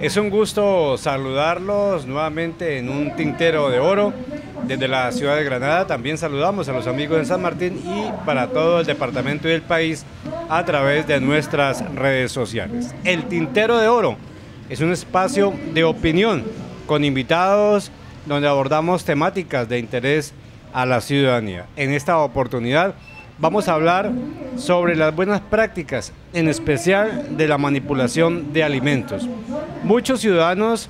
Es un gusto saludarlos nuevamente en un tintero de oro desde la ciudad de Granada. También saludamos a los amigos de San Martín y para todo el departamento y el país a través de nuestras redes sociales. El tintero de oro es un espacio de opinión con invitados donde abordamos temáticas de interés a la ciudadanía. En esta oportunidad vamos a hablar sobre las buenas prácticas, en especial de la manipulación de alimentos. Muchos ciudadanos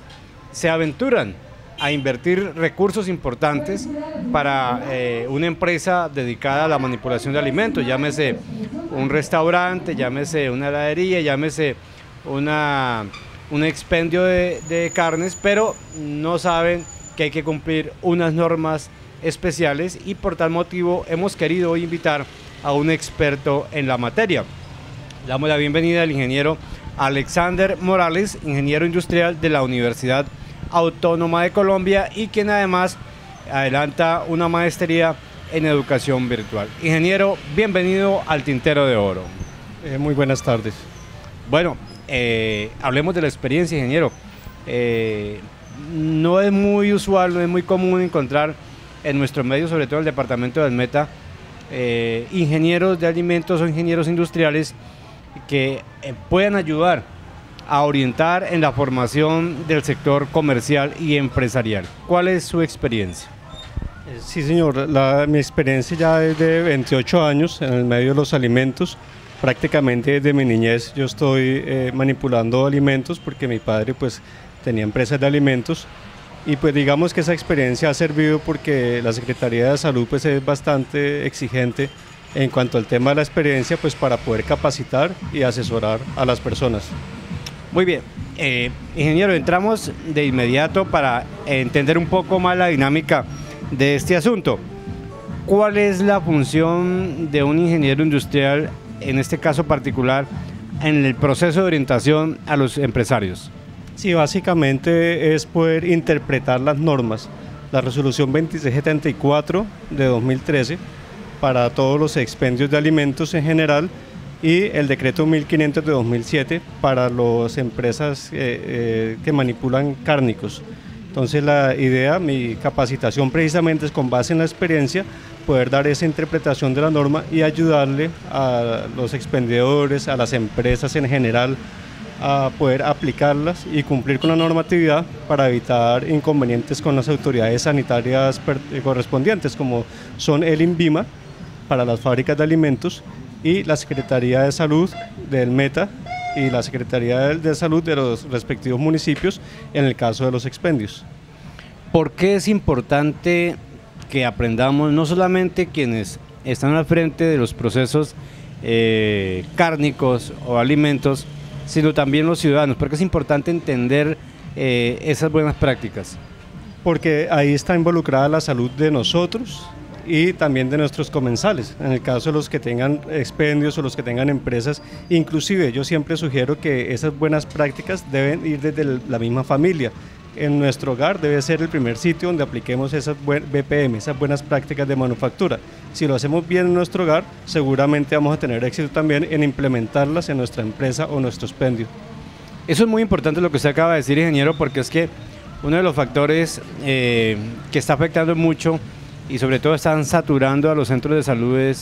se aventuran a invertir recursos importantes para eh, una empresa dedicada a la manipulación de alimentos, llámese un restaurante, llámese una heladería, llámese una, un expendio de, de carnes, pero no saben que hay que cumplir unas normas especiales y por tal motivo hemos querido hoy invitar a un experto en la materia. Damos la bienvenida al ingeniero Alexander Morales, ingeniero industrial de la Universidad Autónoma de Colombia y quien además adelanta una maestría en educación virtual. Ingeniero, bienvenido al Tintero de Oro. Eh, muy buenas tardes. Bueno, eh, hablemos de la experiencia, ingeniero. Eh, no es muy usual, no es muy común encontrar en nuestro medio, sobre todo el departamento del Meta, ingenieros de alimentos o ingenieros industriales que puedan ayudar a orientar en la formación del sector comercial y empresarial. ¿Cuál es su experiencia? Eh, sí, señor. mi experiencia ya es de 28 años en el medio de los alimentos. Prácticamente desde mi niñez yo estoy eh, manipulando alimentos porque mi padre pues tenía empresas de alimentos y pues digamos que esa experiencia ha servido porque la Secretaría de Salud pues es bastante exigente en cuanto al tema de la experiencia pues para poder capacitar y asesorar a las personas. Muy bien. Eh, ingeniero, entramos de inmediato para entender un poco más la dinámica de este asunto. ¿Cuál es la función de un ingeniero industrial, en este caso particular, en el proceso de orientación a los empresarios? Sí, básicamente es poder interpretar las normas. La resolución 2674 de 2013 para todos los expendios de alimentos en general y el decreto 1500 de 2007 para las empresas eh, eh, que manipulan cárnicos. Entonces la idea, mi capacitación precisamente es con base en la experiencia poder dar esa interpretación de la norma y ayudarle a los expendedores, a las empresas en general, a poder aplicarlas y cumplir con la normatividad para evitar inconvenientes con las autoridades sanitarias correspondientes, como son el INVIMA para las fábricas de alimentos y la Secretaría de Salud del Meta y la Secretaría de Salud de los respectivos municipios en el caso de los expendios. ¿Por qué es importante que aprendamos no solamente quienes están al frente de los procesos eh, cárnicos o alimentos, sino también los ciudadanos? ¿Por qué es importante entender eh, esas buenas prácticas? Porque ahí está involucrada la salud de nosotros, y también de nuestros comensales, en el caso de los que tengan expendios o los que tengan empresas. Inclusive yo siempre sugiero que esas buenas prácticas deben ir desde la misma familia. En nuestro hogar debe ser el primer sitio donde apliquemos esas BPM, esas buenas prácticas de manufactura. Si lo hacemos bien en nuestro hogar, seguramente vamos a tener éxito también en implementarlas en nuestra empresa o nuestro expendio. Eso es muy importante lo que usted acaba de decir, ingeniero, porque es que uno de los factores eh, que está afectando mucho y sobre todo están saturando a los centros de salud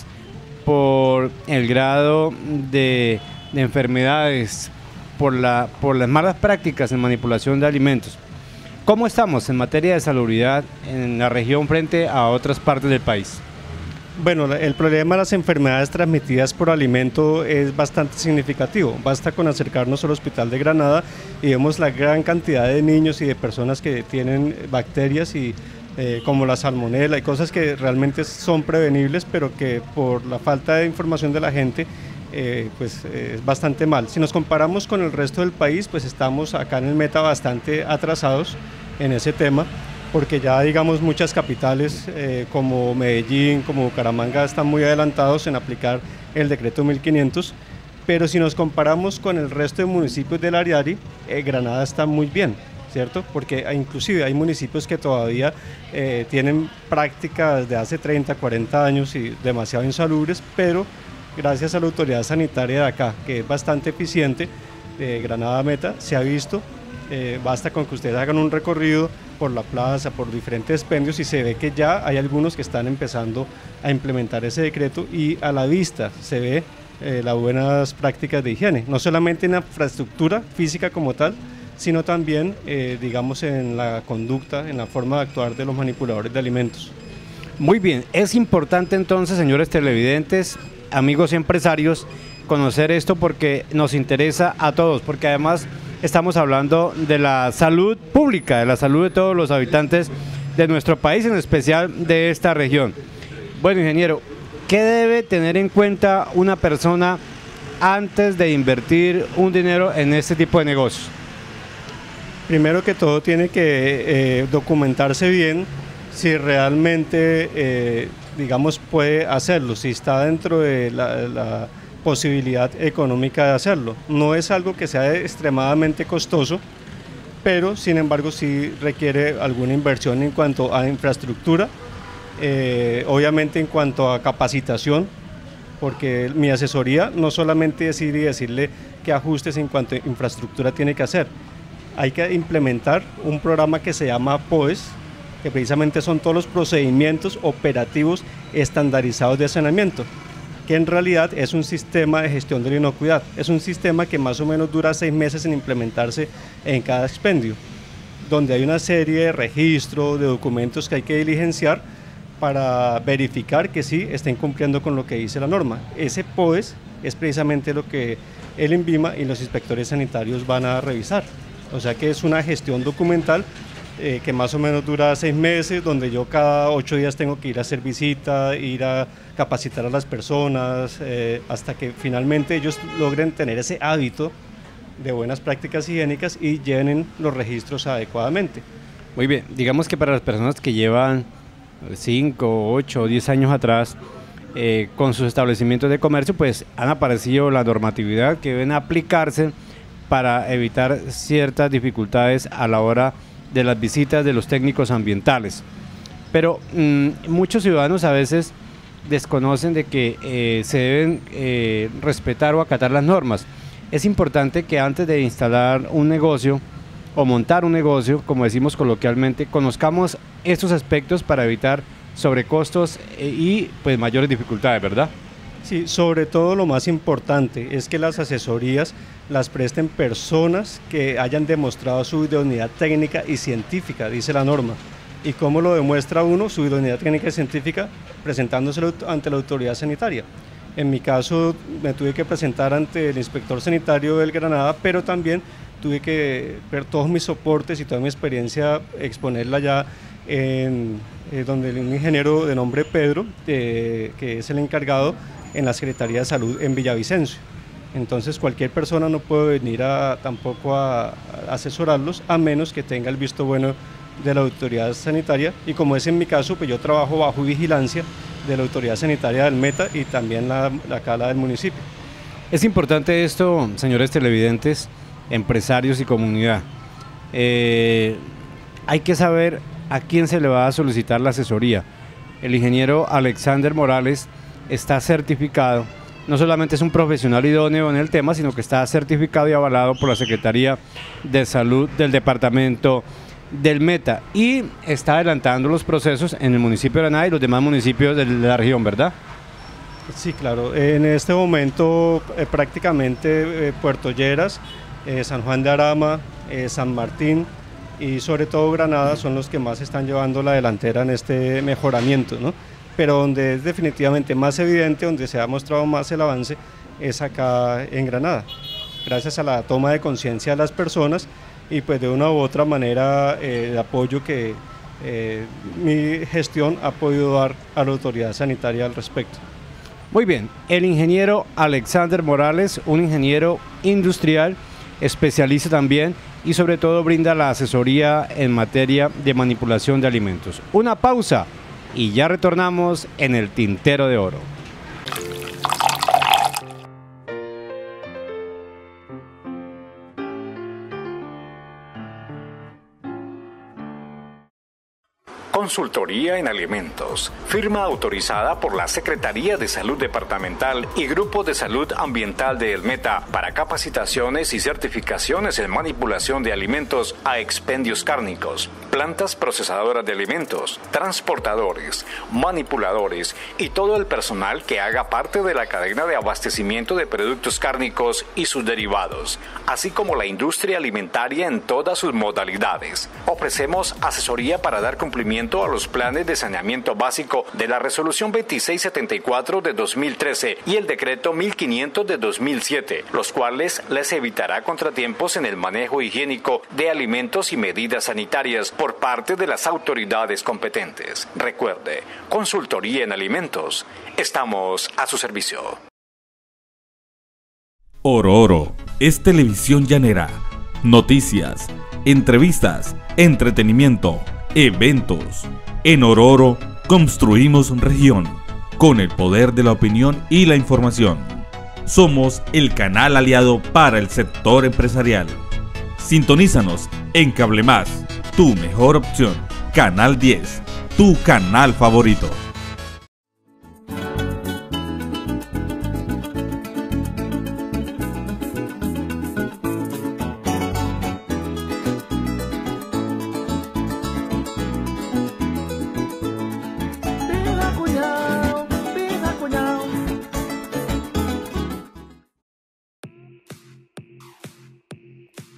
por el grado de, enfermedades, por, la, por las malas prácticas en manipulación de alimentos. ¿Cómo estamos en materia de salubridad en la región frente a otras partes del país? Bueno, el problema de las enfermedades transmitidas por alimento es bastante significativo. Basta con acercarnos al hospital de Granada y vemos la gran cantidad de niños y de personas que tienen bacterias y eh, como la salmonela y cosas que realmente son prevenibles, pero que por la falta de información de la gente eh, pues eh, es bastante mal. Si nos comparamos con el resto del país, pues estamos acá en el meta bastante atrasados en ese tema, porque ya digamos muchas capitales como Medellín, como Bucaramanga están muy adelantados en aplicar el decreto 1500, pero si nos comparamos con el resto de municipios del Ariari, Granada está muy bien. ¿cierto? Porque inclusive hay municipios que todavía eh, tienen prácticas de hace 30, 40 años y demasiado insalubres, pero gracias a la autoridad sanitaria de acá, que es bastante eficiente, de Granada Meta, se ha visto eh, basta con que ustedes hagan un recorrido por la plaza, por diferentes expendios y se ve que ya hay algunos que están empezando a implementar ese decreto y a la vista se ve eh, las buenas prácticas de higiene, no solamente en la infraestructura física como tal, sino también, eh, digamos, en la conducta, en la forma de actuar de los manipuladores de alimentos. Muy bien, es importante entonces, señores televidentes, amigos empresarios, conocer esto porque nos interesa a todos, porque además estamos hablando de la salud pública, de la salud de todos los habitantes de nuestro país, en especial de esta región. Bueno, ingeniero, ¿qué debe tener en cuenta una persona antes de invertir un dinero en este tipo de negocios? Primero que todo tiene que eh, documentarse bien si realmente, eh, digamos, puede hacerlo, si está dentro de la, posibilidad económica de hacerlo. No es algo que sea extremadamente costoso, pero sin embargo sí requiere alguna inversión en cuanto a infraestructura, eh, obviamente en cuanto a capacitación, porque mi asesoría no solamente decir y decirle qué ajustes en cuanto a infraestructura tiene que hacer, hay que implementar un programa que se llama POES, que precisamente son todos los procedimientos operativos estandarizados de saneamiento, que en realidad es un sistema de gestión de la inocuidad. Es un sistema que más o menos dura seis meses en implementarse en cada expendio, donde hay una serie de registros, de documentos que hay que diligenciar para verificar que sí estén cumpliendo con lo que dice la norma. Ese POES es precisamente lo que el INVIMA y los inspectores sanitarios van a revisar. O sea que es una gestión documental eh, que más o menos dura seis meses, donde yo cada ocho días tengo que ir a hacer visita, ir a capacitar a las personas, eh, hasta que finalmente ellos logren tener ese hábito de buenas prácticas higiénicas y llenen los registros adecuadamente. Muy bien, digamos que para las personas que llevan 5, 8 o 10 años atrás, eh, con sus establecimientos de comercio, pues han aparecido la normatividad que deben aplicarse para evitar ciertas dificultades a la hora de las visitas de los técnicos ambientales. Pero mm, muchos ciudadanos a veces desconocen de que eh, se deben eh, respetar o acatar las normas. Es importante que antes de instalar un negocio o montar un negocio, como decimos coloquialmente, conozcamos estos aspectos para evitar sobrecostos eh, y pues mayores dificultades, ¿verdad? Sí, sobre todo lo más importante es que las asesorías las presten personas que hayan demostrado su idoneidad técnica y científica, dice la norma. ¿Y cómo lo demuestra uno su idoneidad técnica y científica? Presentándose ante la autoridad sanitaria. En mi caso me tuve que presentar ante el inspector sanitario del Granada, pero también tuve que ver todos mis soportes y toda mi experiencia, exponerla ya en eh, donde un ingeniero de nombre Pedro, eh, que es el encargado en la Secretaría de Salud en Villavicencio. Entonces cualquier persona no puede venir a, tampoco a, asesorarlos a menos que tenga el visto bueno de la autoridad sanitaria y como es en mi caso, pues yo trabajo bajo vigilancia de la autoridad sanitaria del Meta y también la, la cala del municipio. Es importante esto, señores televidentes, empresarios y comunidad. Eh, hay que saber a quién se le va a solicitar la asesoría. El ingeniero Alexander Morales está certificado, no solamente es un profesional idóneo en el tema, sino que está certificado y avalado por la Secretaría de Salud del Departamento del Meta y está adelantando los procesos en el municipio de Granada y los demás municipios de la región, ¿verdad? Sí, claro. En este momento eh, prácticamente eh, Puerto Lleras, eh, San Juan de Arama, San Martín y sobre todo Granada son los que más están llevando la delantera en este mejoramiento, ¿no? Pero donde es definitivamente más evidente, donde se ha mostrado más el avance, es acá en Granada, gracias a la toma de conciencia de las personas y pues de una u otra manera eh, el apoyo que eh, mi gestión ha podido dar a la autoridad sanitaria al respecto. Muy bien, el ingeniero Alexander Morales, un ingeniero industrial, especialista también y sobre todo brinda la asesoría en materia de manipulación de alimentos. Una pausa y ya retornamos en el Tintero de Oro. Consultoría en Alimentos, firma autorizada por la Secretaría de Salud Departamental y Grupo de Salud Ambiental de El Meta para capacitaciones y certificaciones en manipulación de alimentos a expendios cárnicos, plantas procesadoras de alimentos, transportadores, manipuladores y todo el personal que haga parte de la cadena de abastecimiento de productos cárnicos y sus derivados, así como la industria alimentaria en todas sus modalidades. Ofrecemos asesoría para dar cumplimiento a los planes de saneamiento básico de la Resolución 2674 de 2013 y el Decreto 1500 de 2007, los cuales les evitará contratiempos en el manejo higiénico de alimentos y medidas sanitarias por parte de las autoridades competentes. Recuerde, consultoría en alimentos. Estamos a su servicio. Oro Oro es televisión llanera, noticias, entrevistas, entretenimiento eventos. En Ororo construimos región con el poder de la opinión y la información. Somos el canal aliado para el sector empresarial. Sintonízanos en Cable Más, tu mejor opción. Canal 10, tu canal favorito.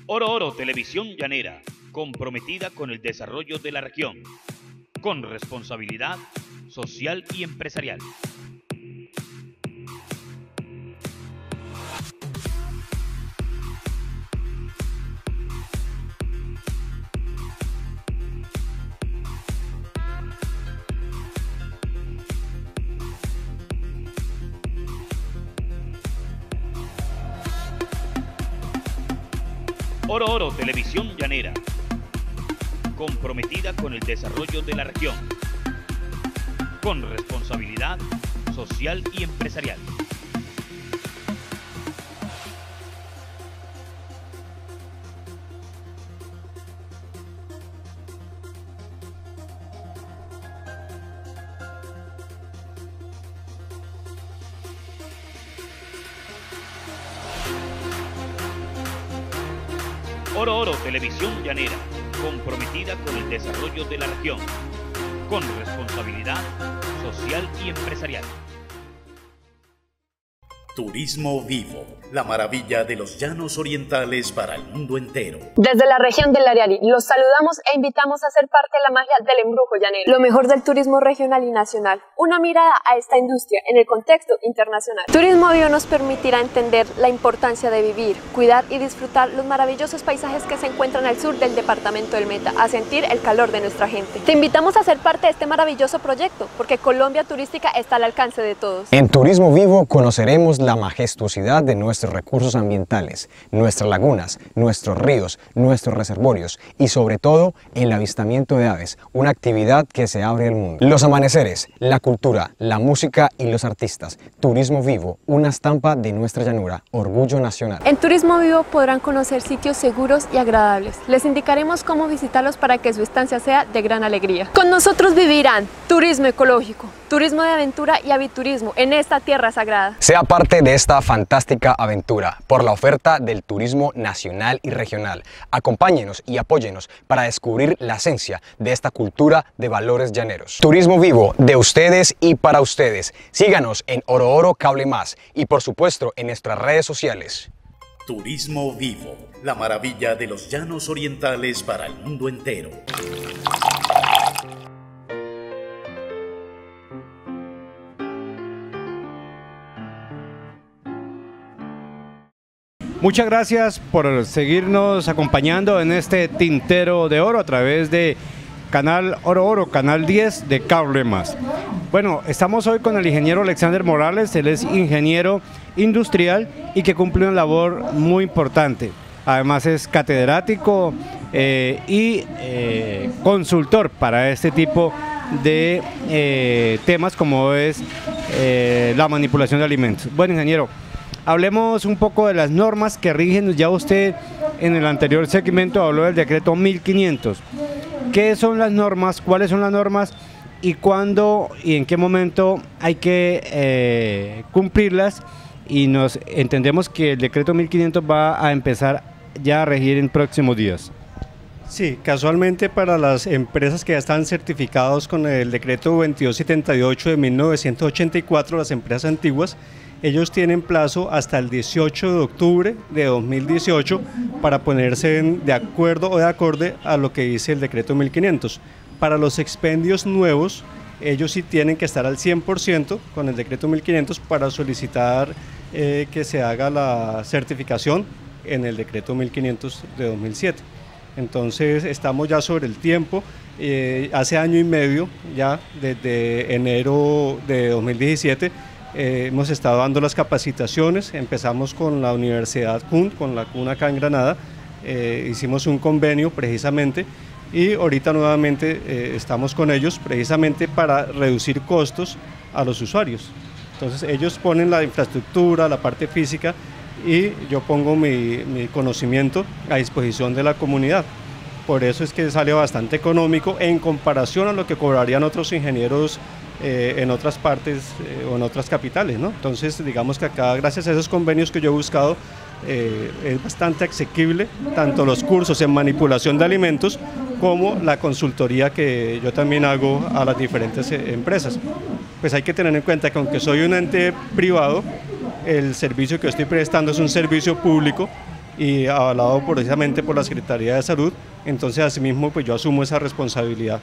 Oro Oro Televisión Llanera, comprometida con el desarrollo de la región, con responsabilidad social y empresarial. Oro Oro Televisión Llanera, comprometida con el desarrollo de la región, con responsabilidad social y empresarial. Oro Oro Televisión Llanera, comprometida con el desarrollo de la región, con responsabilidad social y empresarial. Turismo Vivo, la maravilla de los llanos orientales para el mundo entero. Desde la región del Ariari, los saludamos e invitamos a ser parte de la magia del embrujo llanero. Lo mejor del turismo regional y nacional. Una mirada a esta industria en el contexto internacional. Turismo Vivo nos permitirá entender la importancia de vivir, cuidar y disfrutar los maravillosos paisajes que se encuentran al sur del departamento del Meta, a sentir el calor de nuestra gente. Te invitamos a ser parte de este maravilloso proyecto, porque Colombia Turística está al alcance de todos. En Turismo Vivo conoceremos la majestuosidad de nuestros recursos ambientales, nuestras lagunas, nuestros ríos, nuestros reservorios y sobre todo el avistamiento de aves, una actividad que se abre al mundo. Los amaneceres, la cultura, la música y los artistas. Turismo Vivo, una estampa de nuestra llanura, orgullo nacional. En Turismo Vivo podrán conocer sitios seguros y agradables. Les indicaremos cómo visitarlos para que su estancia sea de gran alegría. Con nosotros vivirán turismo ecológico, turismo de aventura y aviturismo en esta tierra sagrada. Sea parte de esta fantástica aventura por la oferta del turismo nacional y regional. Acompáñenos y apóyenos para descubrir la esencia de esta cultura de valores llaneros. Turismo vivo de ustedes y para ustedes. Síganos en Oro Oro Cable Más y por supuesto en nuestras redes sociales. Turismo Vivo, la maravilla de los llanos orientales para el mundo entero. Muchas gracias por seguirnos acompañando en este tintero de oro a través de Canal Oro Oro, Canal 10 de Cable Más. Bueno, estamos hoy con el ingeniero Alexander Morales, él es ingeniero industrial y que cumple una labor muy importante. Además es catedrático eh, y eh, consultor para este tipo de eh, temas como es la manipulación de alimentos. Bueno, ingeniero, hablemos un poco de las normas que rigen. Ya usted en el anterior segmento habló del decreto 1500. ¿Qué son las normas? ¿Cuáles son las normas? ¿Y cuándo y en qué momento hay que eh, cumplirlas? Y nos entendemos que el decreto 1500 va a empezar ya a regir en próximos días. Sí, casualmente para las empresas que ya están certificados con el decreto 2278 de 1984, las empresas antiguas, ellos tienen plazo hasta el 18 de octubre de 2018 para ponerse de acuerdo o de acorde a lo que dice el decreto 1500. Para los expendios nuevos, ellos sí tienen que estar al 100% con el decreto 1500 para solicitar eh, que se haga la certificación en el decreto 1500 de 2007. Entonces estamos ya sobre el tiempo. Eh, hace año y medio, ya desde enero de 2017, eh, hemos estado dando las capacitaciones. Empezamos con la Universidad CUN, con la CUN acá en Granada. Eh, hicimos un convenio precisamente y ahorita nuevamente estamos con ellos precisamente para reducir costos a los usuarios. Entonces ellos ponen la infraestructura, la parte física y yo pongo mi, conocimiento a disposición de la comunidad. Por eso es que sale bastante económico en comparación a lo que cobrarían otros ingenieros eh, en otras partes eh, o en otras capitales. ¿no? Entonces, digamos que acá, gracias a esos convenios que yo he buscado, eh, es bastante asequible tanto los cursos en manipulación de alimentos como la consultoría que yo también hago a las diferentes empresas. Pues hay que tener en cuenta que aunque soy un ente privado, el servicio que estoy prestando es un servicio público y avalado precisamente por la Secretaría de Salud, entonces asimismo pues yo asumo esa responsabilidad.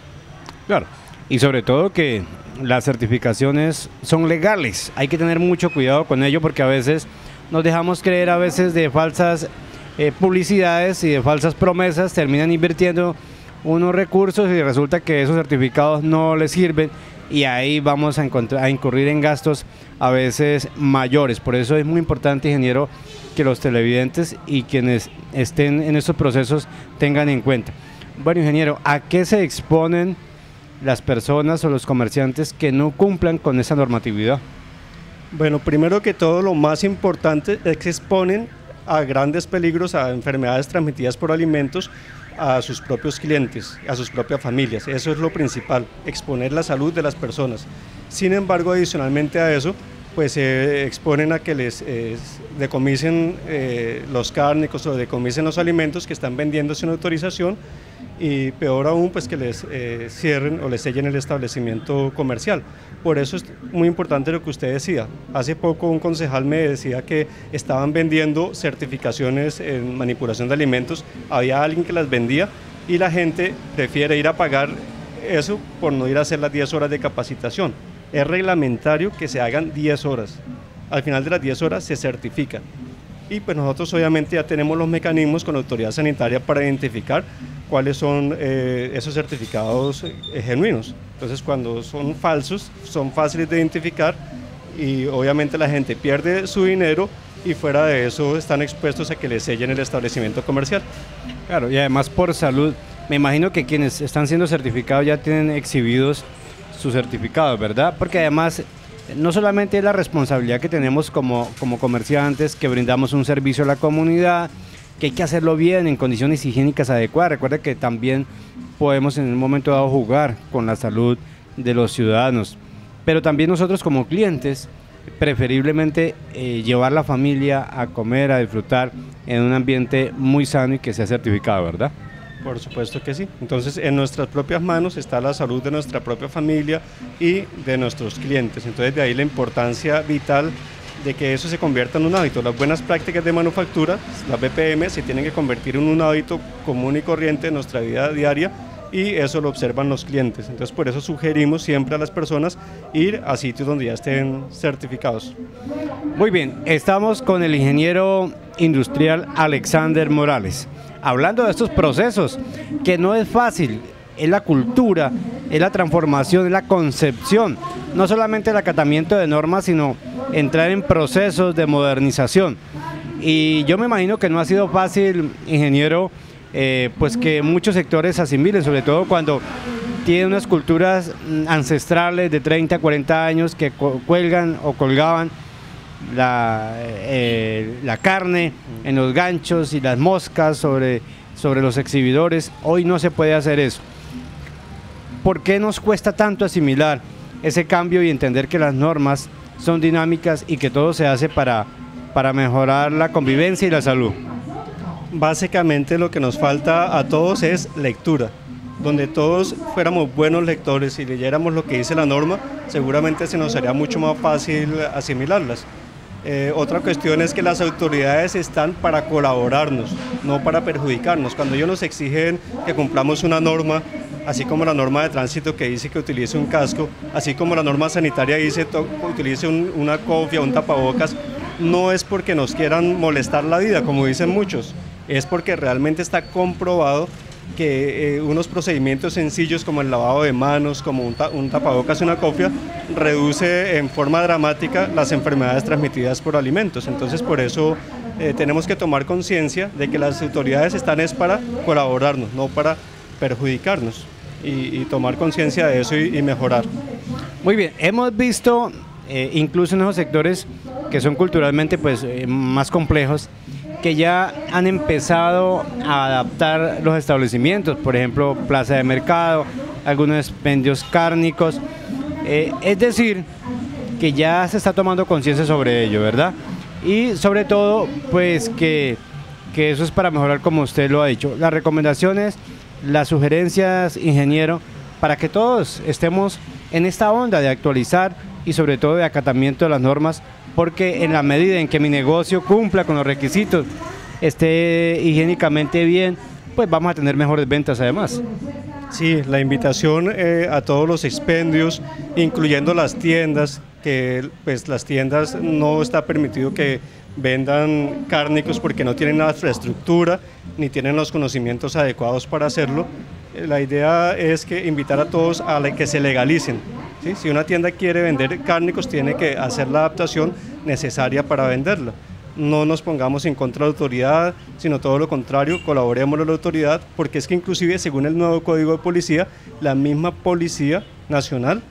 Claro, y sobre todo que las certificaciones son legales, hay que tener mucho cuidado con ello porque a veces nos dejamos creer a veces de falsas eh, publicidades y de falsas promesas, terminan invirtiendo unos recursos y resulta que esos certificados no les sirven y ahí vamos a, a incurrir en gastos a veces mayores. Por eso es muy importante, ingeniero, que los televidentes y quienes estén en estos procesos tengan en cuenta. Bueno, ingeniero, ¿a qué se exponen las personas o los comerciantes que no cumplan con esa normatividad? Bueno, primero que todo, lo más importante es que exponen a grandes peligros, a enfermedades transmitidas por alimentos a sus propios clientes, a sus propias familias. Eso es lo principal, exponer la salud de las personas. Sin embargo, adicionalmente a eso, pues se exponen a que les decomisen eh, los cárnicos o decomisen los alimentos que están vendiendo sin autorización y peor aún pues que les eh, cierren o les sellen el establecimiento comercial. Por eso es muy importante lo que usted decía. Hace poco un concejal me decía que estaban vendiendo certificaciones en manipulación de alimentos, había alguien que las vendía y la gente prefiere ir a pagar eso por no ir a hacer las 10 horas de capacitación. Es reglamentario que se hagan 10 horas. Al final de las 10 horas se certifica. Y pues nosotros obviamente ya tenemos los mecanismos con la autoridad sanitaria para identificar cuáles son eh, esos certificados eh, genuinos. Entonces cuando son falsos son fáciles de identificar y obviamente la gente pierde su dinero y fuera de eso están expuestos a que les sellen el establecimiento comercial. Claro, y además por salud, me imagino que quienes están siendo certificados ya tienen exhibidos sus certificados, ¿verdad? Porque además no solamente es la responsabilidad que tenemos como, como comerciantes, que brindamos un servicio a la comunidad, que hay que hacerlo bien en condiciones higiénicas adecuadas. Recuerda que también podemos en un momento dado jugar con la salud de los ciudadanos, pero también nosotros como clientes, preferiblemente eh, llevar la familia a comer, a disfrutar en un ambiente muy sano y que sea certificado, ¿verdad? Por supuesto que sí. Entonces, en nuestras propias manos está la salud de nuestra propia familia y de nuestros clientes. Entonces, de ahí la importancia vital de que eso se convierta en un hábito. Las buenas prácticas de manufactura, las BPM, se tienen que convertir en un hábito común y corriente en nuestra vida diaria y eso lo observan los clientes. Entonces por eso sugerimos siempre a las personas ir a sitios donde ya estén certificados. Muy bien, estamos con el ingeniero industrial Alexander Morales, hablando de estos procesos, que no es fácil, es la cultura, es la transformación, es la concepción, no solamente el acatamiento de normas, sino entrar en procesos de modernización. Y yo me imagino que no ha sido fácil, ingeniero, eh, pues que muchos sectores asimilen, sobre todo cuando tienen unas culturas mm, ancestrales de 30, 40 años que cuelgan o colgaban la, eh, la carne en los ganchos y las moscas sobre, sobre los exhibidores. Hoy no se puede hacer eso. ¿por qué nos cuesta tanto asimilar ese cambio y entender que las normas son dinámicas y que todo se hace para, para mejorar la convivencia y la salud? Básicamente lo que nos falta a todos es lectura. Donde todos fuéramos buenos lectores y leyéramos lo que dice la norma, seguramente se nos haría mucho más fácil asimilarlas. Eh, otra cuestión es que las autoridades están para colaborarnos, no para perjudicarnos. Cuando ellos nos exigen que cumplamos una norma, así como la norma de tránsito que dice que utilice un casco, así como la norma sanitaria dice que utilice una cofia, un tapabocas, no es porque nos quieran molestar la vida, como dicen muchos, es porque realmente está comprobado que eh, unos procedimientos sencillos como el lavado de manos, como un, un tapabocas y una cofia, reduce en forma dramática las enfermedades transmitidas por alimentos. Entonces por eso eh, tenemos que tomar conciencia de que las autoridades están es para colaborarnos, no para perjudicarnos y, tomar conciencia de eso y, mejorar. Muy bien, hemos visto eh, incluso en esos sectores que son culturalmente pues, más complejos, que ya han empezado a adaptar los establecimientos, por ejemplo, plaza de mercado, algunos expendios cárnicos. Eh, es decir, que ya se está tomando conciencia sobre ello, ¿verdad? Y sobre todo, pues que, que eso es para mejorar como usted lo ha dicho. Las recomendaciones, las sugerencias, ingeniero, para que todos estemos en esta onda de actualizar y sobre todo de acatamiento de las normas porque en la medida en que mi negocio cumpla con los requisitos, esté higiénicamente bien, pues vamos a tener mejores ventas además. Sí, la invitación eh, a todos los expendios, incluyendo las tiendas, que pues las tiendas no está permitido que vendan cárnicos porque no tienen la infraestructura ni tienen los conocimientos adecuados para hacerlo. La idea es que invitar a todos a que se legalicen, si una tienda quiere vender cárnicos, tiene que hacer la adaptación necesaria para venderla. No nos pongamos en contra de la autoridad, sino todo lo contrario, colaboremos con la autoridad, porque es que inclusive según el nuevo código de policía, la misma policía nacional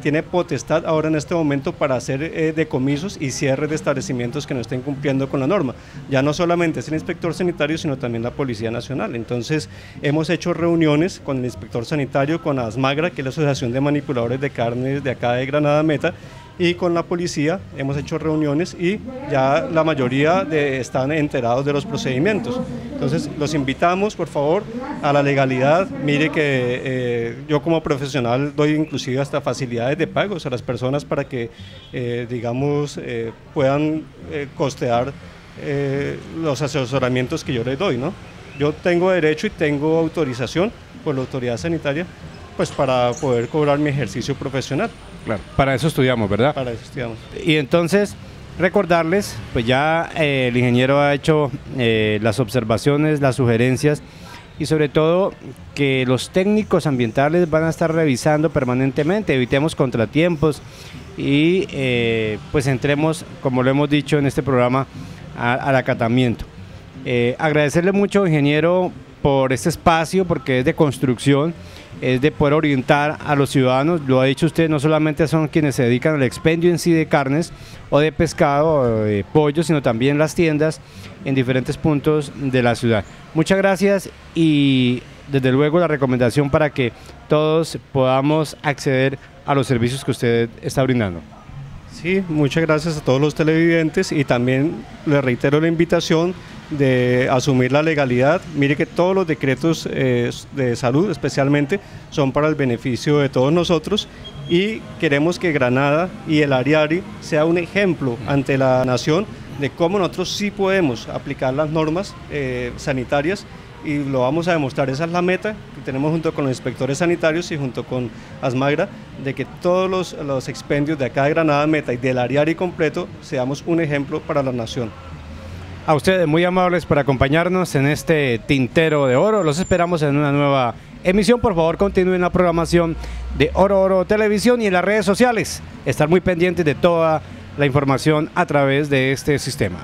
tiene potestad ahora en este momento para hacer eh, decomisos y cierre de establecimientos que no estén cumpliendo con la norma. Ya no solamente es el inspector sanitario, sino también la Policía Nacional. Entonces, hemos hecho reuniones con el inspector sanitario, con ASMAGRA, que es la Asociación de Manipuladores de Carnes de acá de Granada Meta, y con la policía hemos hecho reuniones y ya la mayoría de, están enterados de los procedimientos. Entonces los invitamos por favor a la legalidad. Mire que eh, yo como profesional doy inclusive hasta facilidades de pagos a las personas para que eh, digamos eh, puedan costear los asesoramientos que yo les doy. ¿no? Yo tengo derecho y tengo autorización por la autoridad sanitaria pues para poder cobrar mi ejercicio profesional. Claro, para eso estudiamos, ¿verdad? Para eso estudiamos. Y entonces, recordarles, pues ya eh, el ingeniero ha hecho eh, las observaciones, las sugerencias y sobre todo que los técnicos ambientales van a estar revisando permanentemente, evitemos contratiempos y eh, pues entremos, como lo hemos dicho en este programa, al acatamiento. agradecerle mucho, ingeniero, por este espacio, porque es de construcción es de poder orientar a los ciudadanos. Lo ha dicho usted, no solamente son quienes se dedican al expendio en sí de carnes o de pescado o de pollo, sino también las tiendas en diferentes puntos de la ciudad. Muchas gracias y desde luego la recomendación para que todos podamos acceder a los servicios que usted está brindando. Sí, muchas gracias a todos los televidentes y también le reitero la invitación de asumir la legalidad. Mire que todos los decretos eh, de salud especialmente son para el beneficio de todos nosotros y queremos que Granada y el Ariari sea un ejemplo ante la nación de cómo nosotros sí podemos aplicar las normas eh, sanitarias y lo vamos a demostrar. Esa es la meta que tenemos junto con los inspectores sanitarios y junto con Asmagra, de que todos los, los expendios de acá de Granada Meta y del Ariari completo seamos un ejemplo para la nación. A ustedes muy amables por acompañarnos en este tintero de oro. Los esperamos en una nueva emisión. Por favor, continúen la programación de Oro Oro Televisión y en las redes sociales. Estar muy pendientes de toda la información a través de este sistema.